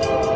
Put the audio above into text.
Oh.